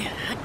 Yeah.